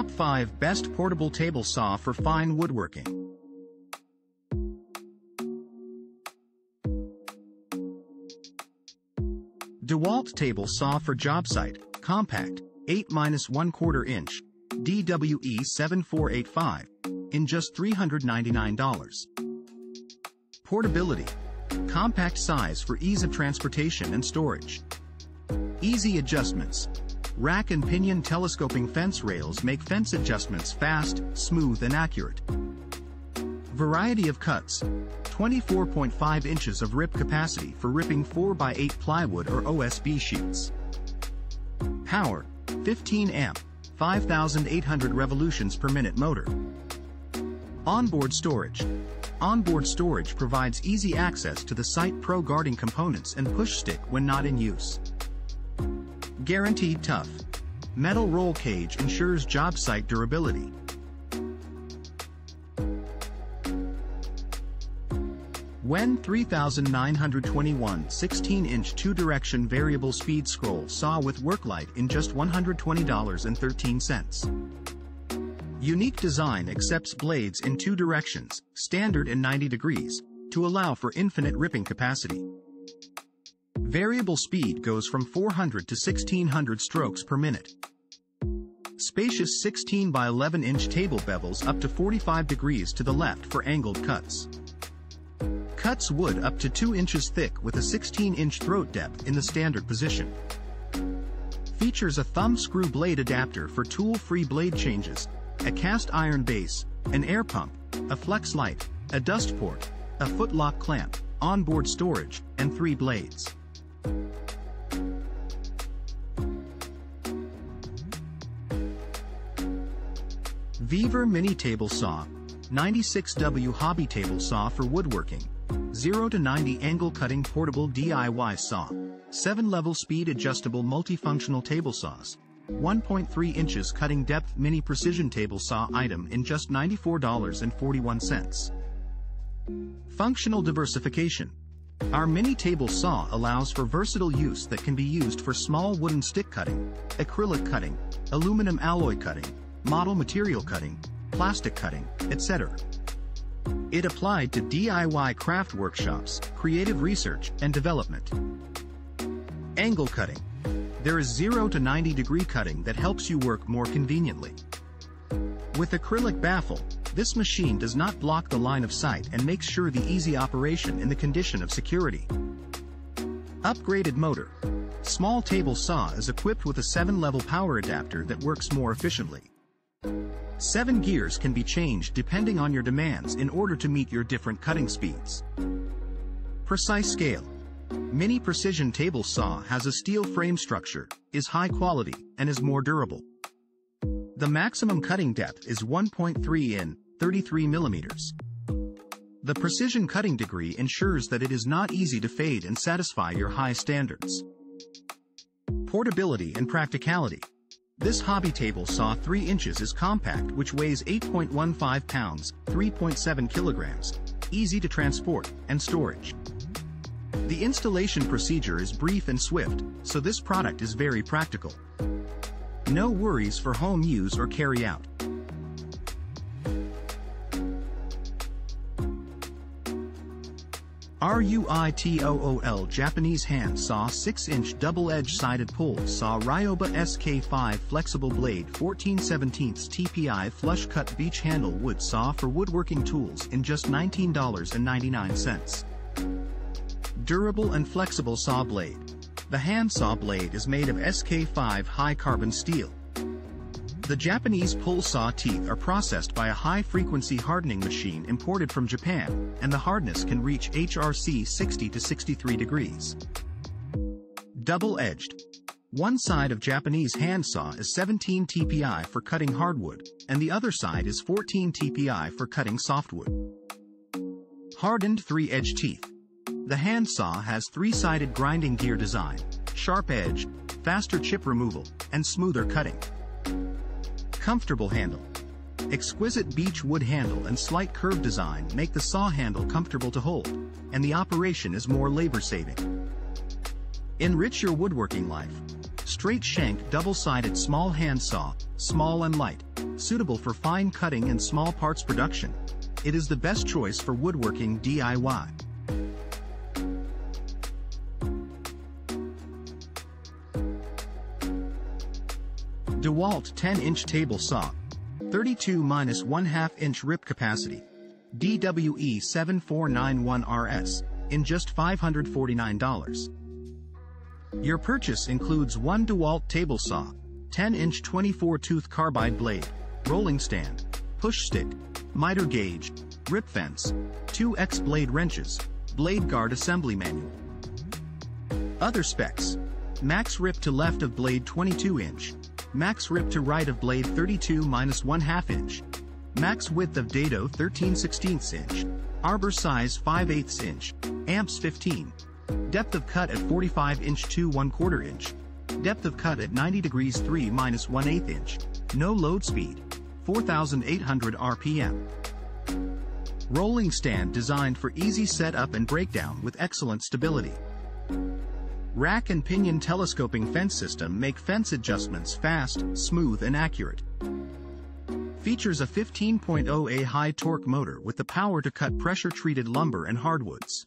Top 5 Best Portable Table Saw for Fine Woodworking. DeWalt Table Saw for Job Site, Compact, 8-1 quarter inch, DWE 7485, in just $399. Portability. Compact size for ease of transportation and storage. Easy adjustments. Rack and pinion telescoping fence rails make fence adjustments fast, smooth and accurate. Variety of cuts. 24.5 inches of rip capacity for ripping 4x8 plywood or OSB sheets. Power. 15 amp, 5,800 revolutions per minute motor. Onboard storage. Onboard storage provides easy access to the Site Pro guarding components and push stick when not in use. Guaranteed tough. Metal roll cage ensures job site durability. Wen 3921 16-inch two-direction variable speed scroll saw with work light in just $120.13. Unique design accepts blades in two directions, standard and 90 degrees, to allow for infinite ripping capacity. Variable speed goes from 400 to 1600 strokes per minute. Spacious 16 by 11 inch table bevels up to 45 degrees to the left for angled cuts. Cuts wood up to 2 inches thick with a 16 inch throat depth in the standard position. Features a thumb screw blade adapter for tool-free blade changes, a cast iron base, an air pump, a flex light, a dust port, a footlock clamp, onboard storage, and three blades. VEVOR Mini Table Saw 96W Hobby Table Saw for Woodworking 0 to 90 Angle Cutting Portable DIY Saw 7 Level Speed Adjustable Multifunctional Table Saws 1.3 inches cutting depth mini precision table saw item in just $94.41. Functional diversification. Our mini table saw allows for versatile use that can be used for small wooden stick cutting, acrylic cutting, aluminum alloy cutting, model material cutting, plastic cutting, etc. It applied to DIY craft workshops, creative research, and development. Angle cutting. There is 0 to 90 degree cutting that helps you work more conveniently. With acrylic baffle, this machine does not block the line of sight and makes sure the easy operation in the condition of security. Upgraded motor. Small table saw is equipped with a 7-level power adapter that works more efficiently. 7 gears can be changed depending on your demands in order to meet your different cutting speeds. Precise scale. Mini Precision Table Saw has a steel frame structure, is high quality, and is more durable. The maximum cutting depth is 1.3 in, 33 millimeters. The precision cutting degree ensures that it is not easy to fade and satisfy your high standards. Portability and practicality. This hobby table saw 3 inches is compact which weighs 8.15 pounds, 3.7 kilograms, easy to transport and storage. The installation procedure is brief and swift, so this product is very practical. No worries for home use or carry out. RUITOOL Japanese hand saw 6-inch double-edge sided pull saw Ryoba SK5 flexible blade 14 17 TPI flush cut beech handle wood saw for woodworking tools in just $19.99. Durable and flexible saw blade. The handsaw blade is made of SK5 high carbon steel. The Japanese pull saw teeth are processed by a high-frequency hardening machine imported from Japan, and the hardness can reach HRC 60 to 63 degrees. Double-edged. One side of Japanese handsaw is 17 TPI for cutting hardwood, and the other side is 14 TPI for cutting softwood. Hardened three-edge teeth. The handsaw has three-sided grinding gear design, sharp edge, faster chip removal, and smoother cutting. Comfortable handle. Exquisite beech wood handle and slight curve design make the saw handle comfortable to hold, and the operation is more labor-saving. Enrich your woodworking life. Straight shank double-sided small hand saw, small and light, suitable for fine cutting and small parts production. It is the best choice for woodworking DIY. DeWalt 10-inch table saw. 32 minus 1 2 inch rip capacity. DWE 7491RS. In just $549. Your purchase includes one DeWalt table saw, 10-inch 24-tooth carbide blade, rolling stand, push stick, miter gauge, rip fence, two X-blade wrenches, blade guard assembly manual. Other specs. Max rip to left of blade 22 inch, Max rip to right of blade 32 minus 1 half inch. Max width of dado 13 16 inch. Arbor size 5 8 inch. Amps 15. Depth of cut at 45 inch 2 1 quarter inch. Depth of cut at 90 degrees 3 minus 1 8 inch. No load speed. 4,800 RPM. Rolling stand designed for easy setup and breakdown with excellent stability. Rack and pinion telescoping fence system make fence adjustments fast, smooth and accurate. Features a 15.0A high torque motor with the power to cut pressure-treated lumber and hardwoods.